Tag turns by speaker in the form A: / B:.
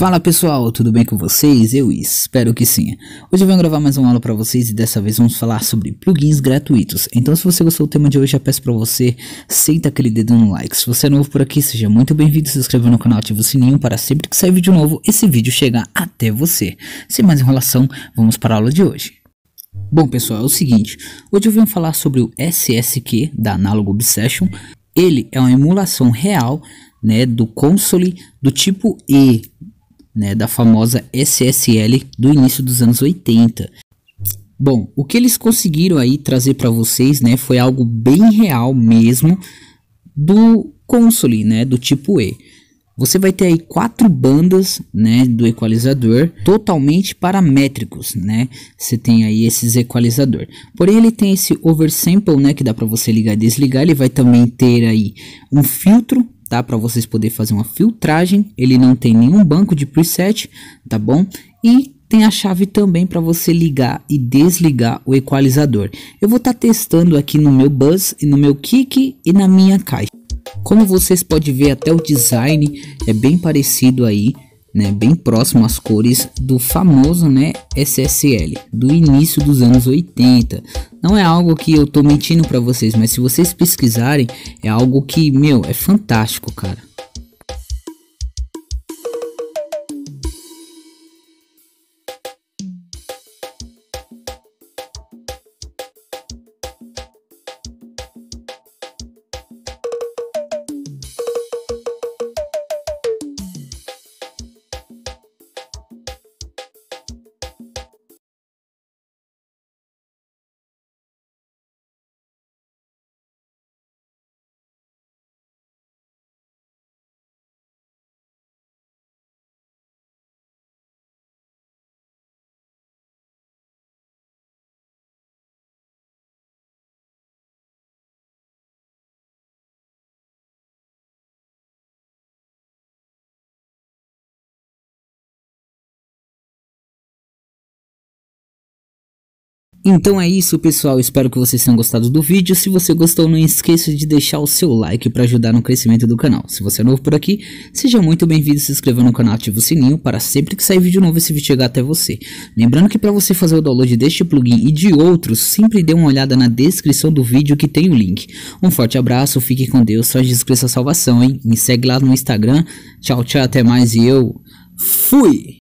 A: Fala pessoal, tudo bem com vocês? Eu espero que sim. Hoje eu venho gravar mais uma aula para vocês e dessa vez vamos falar sobre plugins gratuitos. Então se você gostou do tema de hoje, já peço para você, senta aquele dedo no like. Se você é novo por aqui, seja muito bem-vindo, se inscreva no canal, ative o sininho para sempre que sair vídeo novo, esse vídeo chegar até você. Sem mais enrolação, vamos para a aula de hoje. Bom pessoal, é o seguinte, hoje eu venho falar sobre o SSQ da Analog Obsession. Ele é uma emulação real né, do console do tipo E, né, da famosa SSL do início dos anos 80. Bom, o que eles conseguiram aí trazer para vocês, né, foi algo bem real mesmo do console, né, do tipo E. Você vai ter aí quatro bandas, né, do equalizador totalmente paramétricos, né? Você tem aí esses equalizador. Porém ele tem esse oversample, né, que dá para você ligar e desligar. Ele vai também ter aí um filtro tá? Para vocês poderem fazer uma filtragem. Ele não tem nenhum banco de preset, tá bom? E tem a chave também para você ligar e desligar o equalizador. Eu vou estar tá testando aqui no meu buzz e no meu kick e na minha caixa. Como vocês podem ver até o design é bem parecido aí né, bem próximo às cores do famoso né, SSL do início dos anos 80. Não é algo que eu tô mentindo para vocês, mas se vocês pesquisarem, é algo que, meu, é fantástico, cara. Então é isso pessoal, espero que vocês tenham gostado do vídeo, se você gostou não esqueça de deixar o seu like para ajudar no crescimento do canal. Se você é novo por aqui, seja muito bem-vindo, se inscreva no canal, ative o sininho para sempre que sair vídeo novo esse vídeo chegar até você. Lembrando que para você fazer o download deste plugin e de outros, sempre dê uma olhada na descrição do vídeo que tem o link. Um forte abraço, fique com Deus, só Jesus a salvação, hein? Me segue lá no Instagram, tchau tchau, até mais e eu fui!